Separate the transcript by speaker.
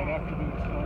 Speaker 1: Heródoto do Sul.